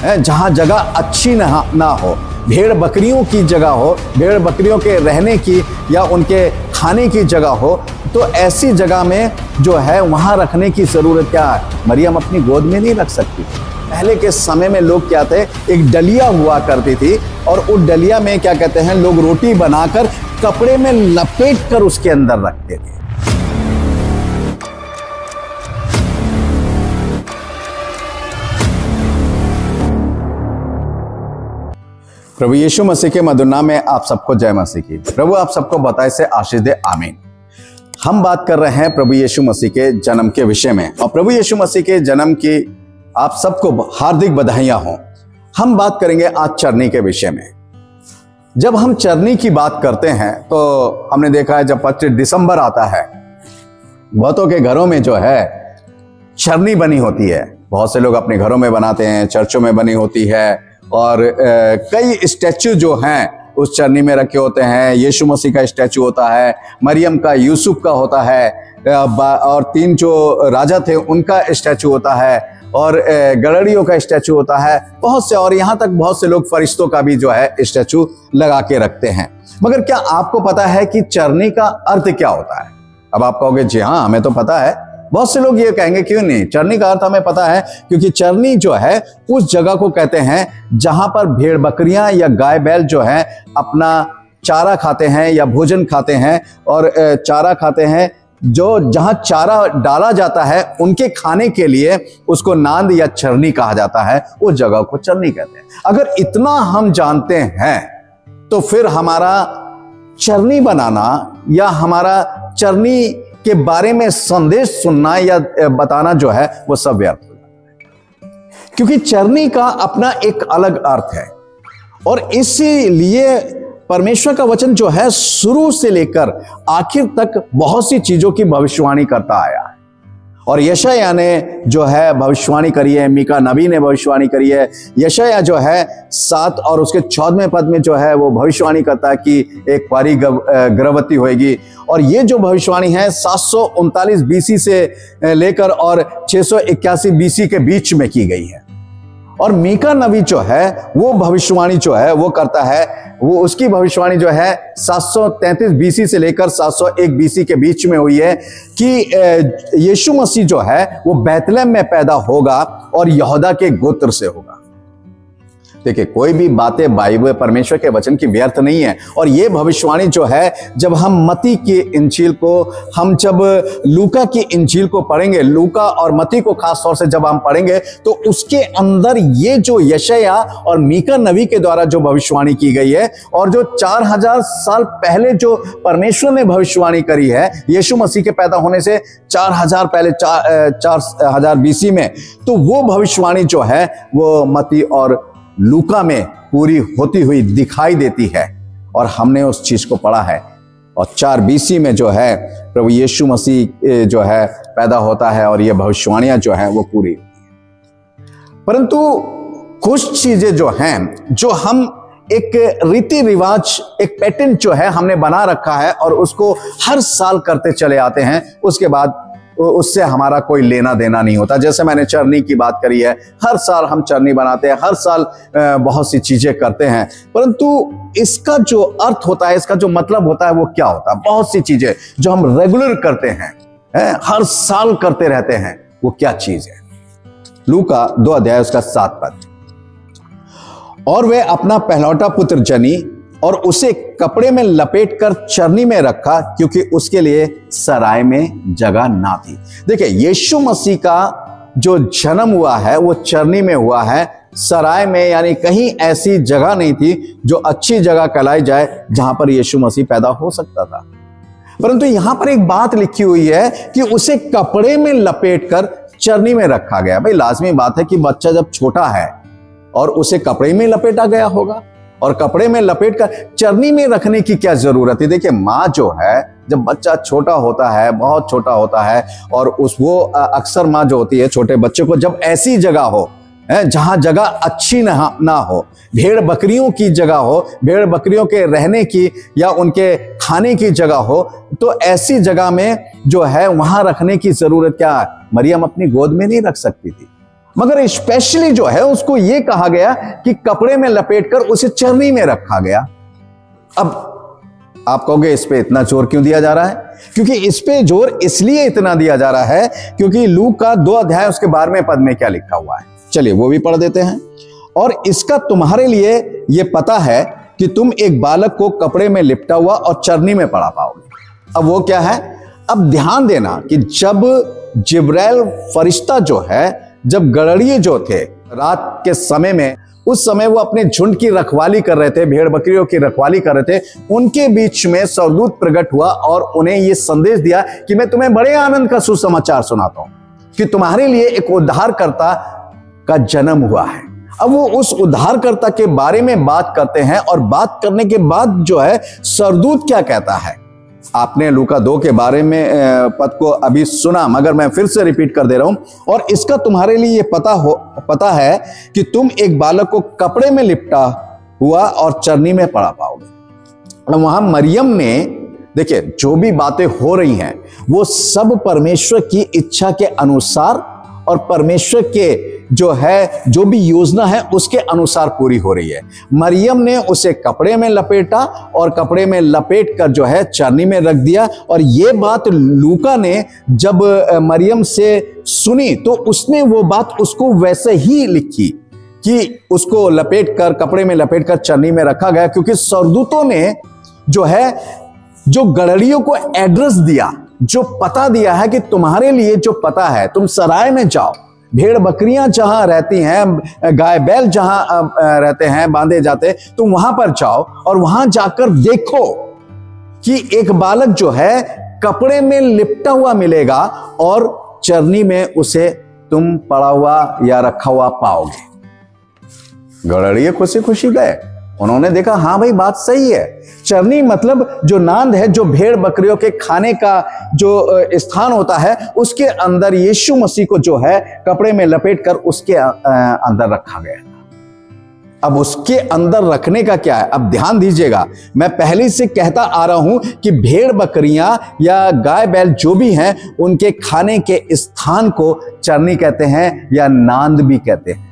है, जहाँ जगह अच्छी ना ना हो। भेड़ बकरियों की जगह हो, भेड़ बकरियों के रहने की या उनके खाने की जगह हो तो ऐसी जगह में जो है, वहाँ रखने की ज़रूरत क्या है? मरियम अपनी गोद में नहीं रख सकती। पहले के समय में लोग क्या थे? एक डलिया हुआ करती थी और उस डलिया में क्या कहते हैं, लोग रोटी बनाकर कपड़े में लपेट कर उसके अंदर रखते थे। प्रभु यीशु मसीह के मधुर नाम में आप सबको जय मसीह की। प्रभु आप सबको बताए से आशीष दे, आमीन। हम बात कर रहे हैं प्रभु यीशु मसीह के जन्म के विषय में। और प्रभु यीशु मसीह के जन्म की आप सबको हार्दिक बधाइयाँ हों। हम बात करेंगे आज चरनी के विषय में। जब हम चरनी की बात करते हैं तो हमने देखा है जब पच्चीस दिसंबर आता है, बहुतों के घरों में जो है चरनी बनी होती है। बहुत से लोग अपने घरों में बनाते हैं, चर्चों में बनी होती है और कई स्टैचू जो हैं, उस चरनी में रखे होते हैं। यीशु मसीह का स्टैचू होता है, मरियम का, यूसुफ का होता है और तीन जो राजा थे, उनका स्टैचू होता है। और गड़रियों का स्टैचू होता है, बहुत से, और यहाँ तक बहुत से लोग फरिश्तों का भी जो है, स्टैचू लगा के रखते हैं। मगर क्या आपको पता है कि चरनी का अर्थ क्या होता है? अब आप कहोगे, जी हाँ हमें तो पता है। बहुत से लोग ये कहेंगे, क्यों नहीं? चरनी का अर्थ हमें पता है, क्योंकि चरनी जो है, उस जगह को कहते हैं जहाँ पर भेड़ बकरियाँ या गाय बैल जो है, अपना चारा खाते हैं या भोजन खाते हैं और चारा खाते हैं। जो, जहाँ चारा डाला जाता है, उनके खाने के लिए उसको नांद या चरनी कहा जाता है। उस जगह को चरनी कहते हैं। अगर इतना हम जानते हैं तो फिर हमारा चरनी बनाना या हमारा चरनी के बारे में संदेश सुनना या बताना जो है, वो सब व्यर्थ हो जाता है। क्योंकि चरनी का अपना एक अलग अर्थ है। और इसीलिए परमेश्वर का वचन जो है, शुरू से लेकर आखिर तक बहुत सी चीज़ों की भविष्यवाणी करता आया है। और यशया ने जो है भविष्यवाणी करी है, मीका नबी ने भविष्यवाणी करी है। यशया जो है, सात और उसके चौदहवें पद में जो है, वो भविष्यवाणी करता है कि एक पारी गर्भवती होगी और ये जो भविष्यवाणी है, सात सौ से लेकर और इक्यासी बीसी के बीच में की गई है। और मीका नबी जो है, वो भविष्यवाणी जो है, वो करता है, वो उसकी भविष्यवाणी जो है 733 बीसी से लेकर 701 बीसी के बीच में हुई है कि यीशु मसीह जो है, वो बैतलम में पैदा होगा और यहूदा के गोत्र से होगा। देखिए, कोई भी बातें बाइबल परमेश्वर के वचन की व्यर्थ नहीं है। और ये भविष्यवाणी जो है, जब हम मती की इंजील को, हम जब लूका की इंजील को पढ़ेंगे, लूका और मती को खास तौर से जब हम पढ़ेंगे तो उसके अंदर ये जो यशया और मीका नबी के द्वारा जो भविष्यवाणी की गई है, और जो चार हज़ार साल पहले जो परमेश्वर ने भविष्यवाणी करी है, यीशु मसीह के पैदा होने से चार हज़ार पहले, चार चार हज़ार में तो वो भविष्यवाणी जो है, वो मती और लूका में पूरी होती हुई दिखाई देती है और हमने उस चीज़ को पढ़ा है। और चार बीसी में जो है, प्रभु यीशु मसीह जो है, पैदा होता है और ये भविष्यवाणियाँ जो है, वो पूरी परंतु कुछ चीज़ें जो हैं, जो हम एक रीति रिवाज, एक पैटर्न जो है, हमने बना रखा है और उसको हर साल करते चले आते हैं, उसके बाद उससे हमारा कोई लेना देना नहीं होता। जैसे मैंने चरनी की बात करी है हर साल हम चरनी बनाते हैं हर साल बहुत सी चीज़ें करते हैं। परंतु इसका जो अर्थ होता है इसका जो मतलब होता है वो क्या होता है? बहुत सी चीज़ें जो हम रेगुलर करते हैं हैं, हर साल करते रहते हैं वो क्या चीज़ है? लू का दो अध्याय उसका सात पद। और वे अपना पहलौटा पुत्र जनी और उसे कपड़े में लपेट कर चरनी में रखा, क्योंकि उसके लिए सराय में जगह ना थी। देखिए, यीशु मसीह का जो जन्म हुआ है, वो चरनी में हुआ है। सराय में, यानी कहीं ऐसी जगह नहीं थी जो अच्छी जगह कहलाई जाए, जहाँ पर यीशु मसीह पैदा हो सकता था। परंतु यहाँ पर एक बात लिखी हुई है कि उसे कपड़े में लपेट कर चरनी में रखा गया। भाई, लाजमी बात है कि बच्चा जब छोटा है और उसे कपड़े में लपेटा गया होगा। और कपड़े में लपेट कर चरनी में रखने की क्या ज़रूरत है? देखिए, माँ जो है, जब बच्चा छोटा होता है, बहुत छोटा होता है, और उस वो अक्सर माँ जो होती है, छोटे बच्चे को जब ऐसी जगह हो, जहाँ जगह अच्छी ना ना हो, भेड़ बकरियों की जगह हो, भेड़ बकरियों के रहने की या उनके खाने की जगह हो तो ऐसी जगह में जो है, वहाँ रखने की ज़रूरत क्या है? मरियम अपनी गोद में नहीं रख सकती थी। मगर स्पेशली जो है, उसको यह कहा गया कि कपड़े में लपेटकर उसे चरनी में रखा गया। अब आप कहोगे, इस पे इतना ज़ोर क्यों दिया जा रहा है? क्योंकि इस पे ज़ोर इसलिए इतना दिया जा रहा है क्योंकि लू का दो अध्याय उसके बारहवें पद में क्या लिखा हुआ है। चलिए, वो भी पढ़ देते हैं। और इसका तुम्हारे लिए यह पता है कि तुम एक बालक को कपड़े में लिपटा हुआ और चरनी में पड़ा पाओगे। अब वो क्या है? अब ध्यान देना कि जब जिब्रैल फरिश्ता जो है जब गड़ड़िए जो थे, रात के समय में, उस समय वो अपने झुंड की रखवाली कर रहे थे, भेड़ बकरियों की रखवाली कर रहे थे, उनके बीच में सरदूत प्रकट हुआ और उन्हें यह संदेश दिया कि मैं तुम्हें बड़े आनंद का सुसमाचार सुनाता हूँ, कि तुम्हारे लिए एक उद्धारकर्ता का जन्म हुआ है। अब वो उस उद्धारकर्ता के बारे में बात करते हैं और बात करने के बाद जो है सरदूत क्या कहता है? आपने लूका दो के बारे में पद को अभी सुना, मगर मैं फिर से रिपीट कर दे रहा हूँ। और इसका तुम्हारे लिए यह पता हो, पता है कि तुम एक बालक को कपड़े में लिपटा हुआ और चरनी में पड़ा पाओगे। वहाँ मरियम ने, देखिए, जो भी बातें हो रही हैं, वो सब परमेश्वर की इच्छा के अनुसार और परमेश्वर के जो है, जो भी योजना है, उसके अनुसार पूरी हो रही है। मरियम ने उसे कपड़े में लपेटा और कपड़े में लपेट कर जो है, चरनी में रख दिया। और ये बात लूका ने जब मरियम से सुनी तो उसने वो बात उसको वैसे ही लिखी कि उसको लपेट कर, कपड़े में लपेट कर, चरनी में रखा गया। क्योंकि सरदूतों ने जो है, जो गड़ड़ियों को एड्रेस दिया, जो पता दिया है कि तुम्हारे लिए जो पता है, तुम सराय में जाओ। भेड़ बकरियाँ जहाँ रहती हैं, गाय बैल जहाँ रहते हैं, बांधे जाते तो वहाँ पर जाओ और वहाँ जाकर देखो कि एक बालक जो है, कपड़े में लिपटा हुआ मिलेगा और चरनी में उसे तुम पड़ा हुआ या रखा हुआ पाओगे। गड़ड़िए खुशी खुशी गए। उन्होंने देखा हाँ भाई, बात सही है। चरनी मतलब जो नांद है, जो भेड़ बकरियों के खाने का जो स्थान होता है, उसके अंदर यीशु मसीह को जो है, कपड़े में लपेट कर उसके अंदर रखा गया अब उसके अंदर रखने का क्या है? अब ध्यान दीजिएगा, मैं पहले से कहता आ रहा हूँ कि भेड़ बकरियाँ या गाय बैल जो भी हैं, उनके खाने के स्थान को चरनी कहते हैं या नांद भी कहते हैं।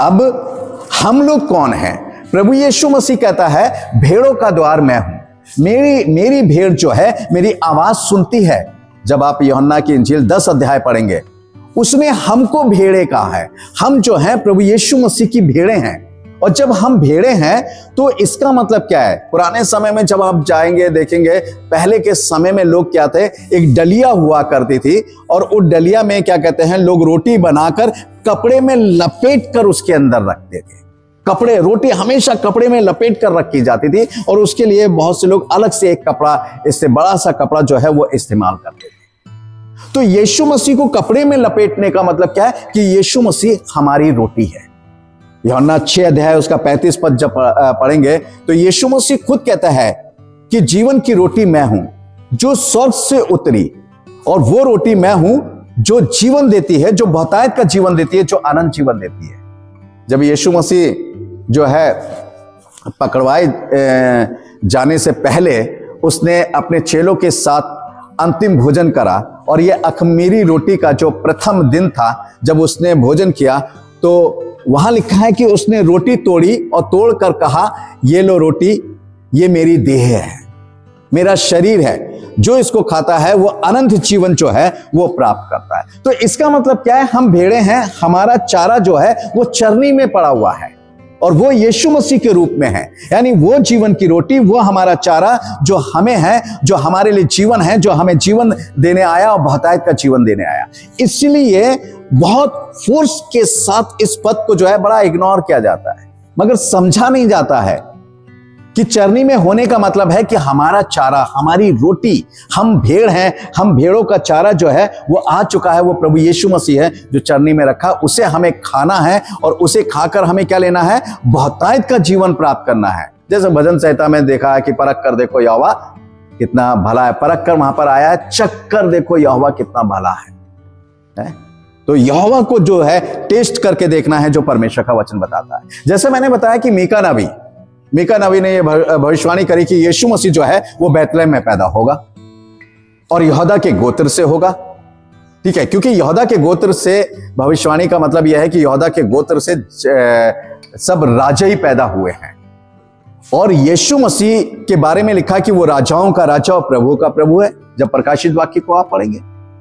अब हम लोग कौन हैं? प्रभु यीशु मसीह कहता है, भेड़ों का द्वार मैं हूँ। मेरी मेरी भेड़ जो है, मेरी आवाज़ सुनती है। जब आप योहन्ना की इंजील दस अध्याय पढ़ेंगे, उसमें हमको भेड़े कहा है? हम जो है, प्रभु यीशु मसीह की भेड़े हैं। और जब हम भेड़े हैं तो इसका मतलब क्या है? पुराने समय में जब आप जाएँगे, देखेंगे, पहले के समय में लोग क्या थे? एक डलिया हुआ करती थी, और उस डलिया में क्या कहते हैं, लोग रोटी बनाकर कपड़े में लपेट कर उसके अंदर रखते थे। कपड़े, रोटी हमेशा कपड़े में लपेट कर रखी जाती थी और उसके लिए बहुत से लोग अलग से एक कपड़ा, इससे बड़ा सा कपड़ा जो है वो इस्तेमाल करते थे। तो यीशु मसीह को कपड़े में लपेटने का मतलब क्या है? कि यीशु मसीह हमारी रोटी है। यौना छह अध्याय उसका पैंतीस पद जब पढ़ेंगे तो यीशु मसीह खुद कहता है कि जीवन की रोटी मैं हूँ, जो स्वर्ग से उतरी, और वो रोटी मैं हूँ, जो जीवन देती है, जो बहतायत का जीवन देती है, जो आनंद जीवन देती है। जब यीशु मसीह जो है, पकड़वाए जाने से पहले उसने अपने चेलों के साथ अंतिम भोजन करा। और यह अखमीरी रोटी का जो प्रथम दिन था, जब उसने भोजन किया तो वहाँ लिखा है कि उसने रोटी तोड़ी और तोड़कर कहा, ये लो रोटी, ये मेरी देह है, मेरा शरीर है। जो इसको खाता है, वो अनंत जीवन जो है, वो प्राप्त करता है। तो इसका मतलब क्या है? हम भेड़े हैं, हमारा चारा जो है, वो चरनी में पड़ा हुआ है। और वो यीशु मसीह के रूप में है। यानी वो जीवन की रोटी, वो हमारा चारा जो हमें है, जो हमारे लिए जीवन है, जो हमें जीवन देने आया और बहतायत का जीवन देने आया। इसलिए बहुत फोर्स के साथ इस पद को जो है बड़ा इग्नोर किया जाता है। मगर समझा नहीं जाता है कि चरनी में होने का मतलब है कि हमारा चारा हमारी रोटी हम भेड़ हैं हम भेड़ों का चारा जो है वो आ चुका है वो प्रभु यीशु मसीह है जो चरनी में रखा उसे हमें खाना है और उसे खाकर हमें क्या लेना है? बहुतायत का जीवन प्राप्त करना है। जैसे भजन संहिता में देखा है कि परख कर देखो यहोवा कितना भला है। परख कर वहाँ पर आया है चक्कर देखो यहोवा कितना भला है, है? तो यहोवा को जो है टेस्ट करके देखना है जो परमेश्वर का वचन बताता है। जैसे मैंने बताया कि मीका नबी मीका नबी ने यह भविष्यवाणी करी कि यीशु मसीह जो है, वो बैतलैम में पैदा होगा और यहूदा के गोत्र से होगा। ठीक है, क्योंकि यहूदा के गोत्र से भविष्यवाणी का मतलब यह है कि यहूदा के गोत्र से सब राजा ही पैदा हुए हैं। और यीशु मसीह के बारे में लिखा कि वो राजाओं का राजा और प्रभु का प्रभु है। जब प्रकाशित वाक्य को आप पढ़ेंगे,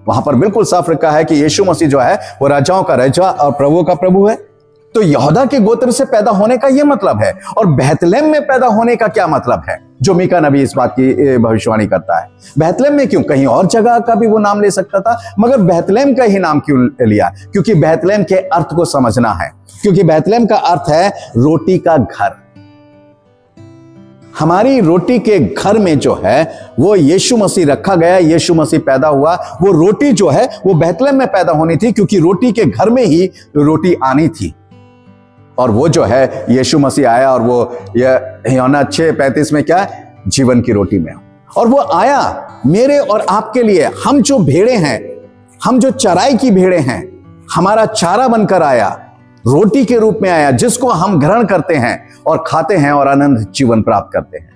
वहाँ पर बिल्कुल साफ़ रखा है कि यीशु मसीह जो है, वो राजाओं का राजा और प्रभु का प्रभु है। तो यहूदा के गोत्र से पैदा होने का यह मतलब है और बेहतलेम में पैदा होने का क्या मतलब है? जो मीका नबी इस बात की भविष्यवाणी करता है। बेहतलेम में क्यों? कहीं और जगह का भी वो नाम ले सकता था, मगर बेहतलेम का ही नाम क्यों लिया? क्योंकि बेहतलेम के अर्थ को समझना है। क्योंकि बेहतलेम का अर्थ है रोटी का घर। हमारी रोटी के घर में जो है, वो यीशु मसीह रखा गया, यीशु मसीह पैदा हुआ। वो रोटी जो है, वो बेहतलेम में पैदा होनी थी, क्योंकि रोटी के घर में ही रोटी आनी थी। और वो जो है, यीशु मसीह आया और वो यौना छह पैंतीस में क्या है? जीवन की रोटी में। और वो आया, मेरे और आपके लिए, हम जो भेड़े हैं, हम जो चराई की भेड़े हैं, हमारा चारा बनकर आया, रोटी के रूप में आया, जिसको हम ग्रहण करते हैं और खाते हैं और आनंद जीवन प्राप्त करते हैं।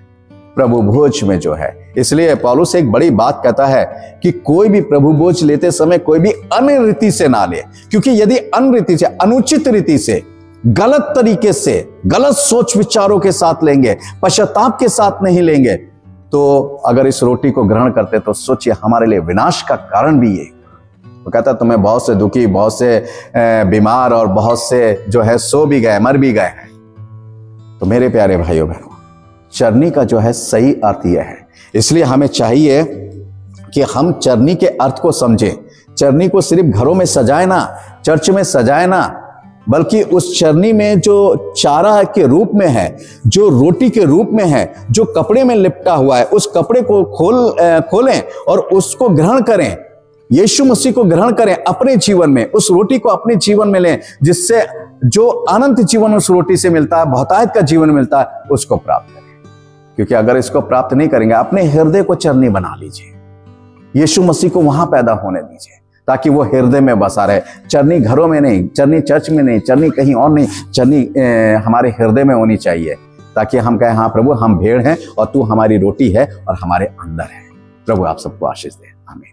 प्रभु भोज में जो है, इसलिए पॉलुस एक बड़ी बात कहता है कि कोई भी प्रभु भोज लेते समय कोई भी अन्य रीति से ना ले, क्योंकि यदि अन्य रीति से, अनुचित रीति से गलत तरीके से, गलत सोच विचारों के साथ लेंगे, पश्चाताप के साथ नहीं लेंगे तो अगर इस रोटी को ग्रहण करते तो सोचिए हमारे लिए विनाश का कारण भी ये। वो कहता तुम्हें बहुत से दुखी, बहुत से बीमार और बहुत से जो है सो भी गए, मर भी गए तो मेरे प्यारे भाइयों बहनों, चरनी का जो है सही अर्थ यह है। इसलिए हमें चाहिए कि हम चरनी के अर्थ को समझें। चरनी को सिर्फ़ घरों में सजाए ना, चर्च में सजाए ना बल्कि उस चरनी में जो चारा के रूप में है, जो रोटी के रूप में है, जो कपड़े में लिपटा हुआ है, उस कपड़े को खोल खोलें और उसको ग्रहण करें। यीशु मसीह को ग्रहण करें अपने जीवन में, उस रोटी को अपने जीवन में लें, जिससे जो अनंत जीवन उस रोटी से मिलता है, बहुतायत का जीवन मिलता है, उसको प्राप्त करें। क्योंकि अगर इसको प्राप्त नहीं करेंगे, अपने हृदय को चरनी बना लीजिए। यीशु मसीह को वहाँ पैदा होने दीजिए। ताकि वो हृदय में बसा रहे। चरनी घरों में नहीं चरनी चर्च में नहीं चरनी कहीं और नहीं चरनी हमारे हृदय में होनी चाहिए। ताकि हम कहें हाँ प्रभु, हम भेड़ हैं और तू हमारी रोटी है और हमारे अंदर है। प्रभु, आप सबको आशीष दे। आमीन।